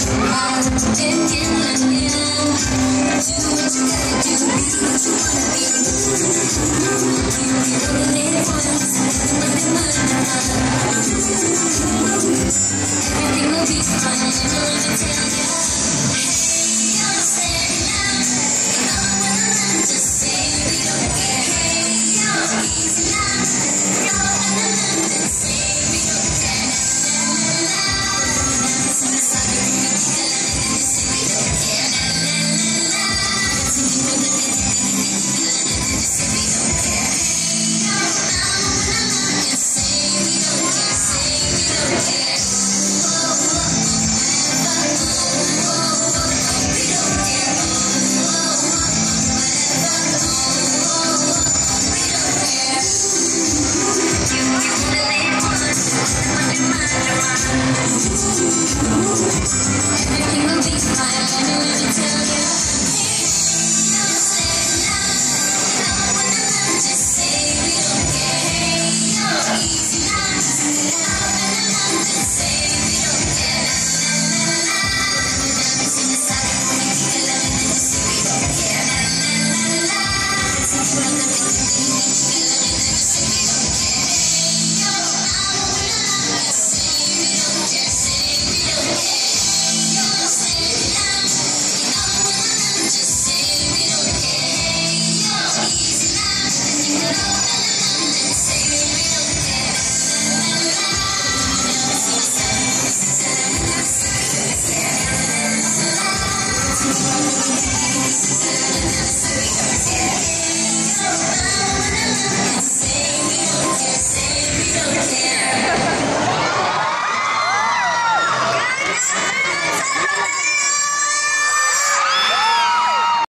Do what you gotta do, be what you wanna be.